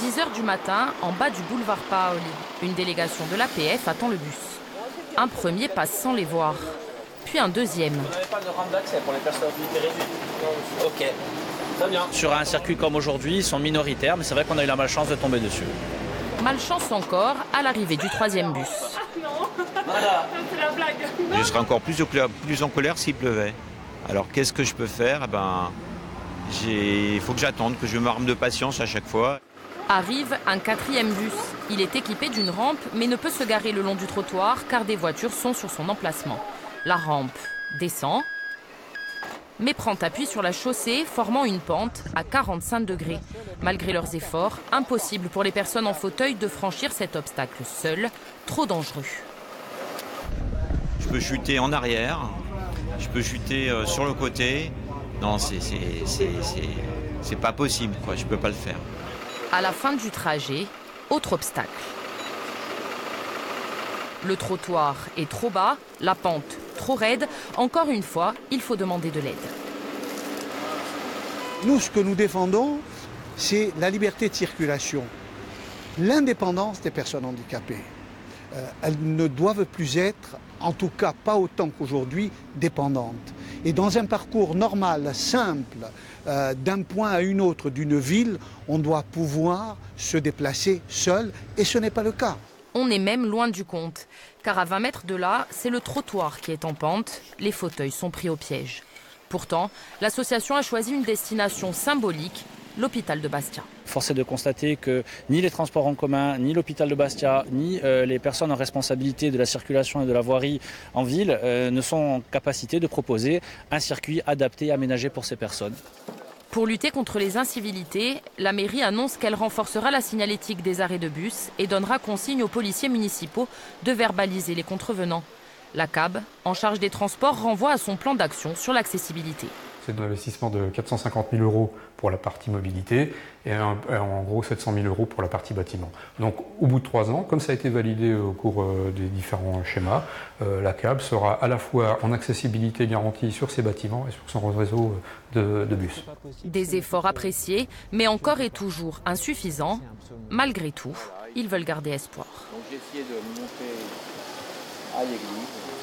10h du matin, en bas du boulevard Paoli, une délégation de l'APF attend le bus. Un premier passe sans les voir, puis un deuxième. Vous n'avez pas de rampe d'accès pour les personnes réduites Ok, très bien. Sur un circuit comme aujourd'hui, ils sont minoritaires, mais c'est vrai qu'on a eu la malchance de tomber dessus. Malchance encore à l'arrivée du troisième bus. Je serais encore plus, plus en colère s'il pleuvait. Alors qu'est-ce que je peux faire? Eh ben, Il faut que j'attende, que je m'arme de patience à chaque fois. Arrive un quatrième bus. Il est équipé d'une rampe, mais ne peut se garer le long du trottoir car des voitures sont sur son emplacement. La rampe descend, mais prend appui sur la chaussée, formant une pente à 45 degrés. Malgré leurs efforts, impossible pour les personnes en fauteuil de franchir cet obstacle seul, trop dangereux. Je peux chuter en arrière, je peux chuter euh, sur le côté. Non, c'est pas possible, quoi. je peux pas le faire. À la fin du trajet, autre obstacle. Le trottoir est trop bas, la pente trop raide. Encore une fois, il faut demander de l'aide. Nous, ce que nous défendons, c'est la liberté de circulation, l'indépendance des personnes handicapées. Euh, elles ne doivent plus être, en tout cas pas autant qu'aujourd'hui, dépendantes. Et dans un parcours normal, simple, euh, d'un point à une autre d'une ville, on doit pouvoir se déplacer seul, et ce n'est pas le cas. On est même loin du compte, car à 20 mètres de là, c'est le trottoir qui est en pente, les fauteuils sont pris au piège. Pourtant, l'association a choisi une destination symbolique, l'hôpital de Bastia. Force est de constater que ni les transports en commun, ni l'hôpital de Bastia, ni euh, les personnes en responsabilité de la circulation et de la voirie en ville euh, ne sont en capacité de proposer un circuit adapté et aménagé pour ces personnes. Pour lutter contre les incivilités, la mairie annonce qu'elle renforcera la signalétique des arrêts de bus et donnera consigne aux policiers municipaux de verbaliser les contrevenants. La CAB, en charge des transports, renvoie à son plan d'action sur l'accessibilité. C'est un investissement de 450 000 euros pour la partie mobilité et en gros 700 000 euros pour la partie bâtiment. Donc au bout de trois ans, comme ça a été validé au cours euh, des différents schémas, euh, la CAB sera à la fois en accessibilité garantie sur ses bâtiments et sur son réseau de, de bus. Des efforts appréciés, mais encore et toujours insuffisants. Malgré tout, ils veulent garder espoir. Donc j'ai essayé de monter à l'église.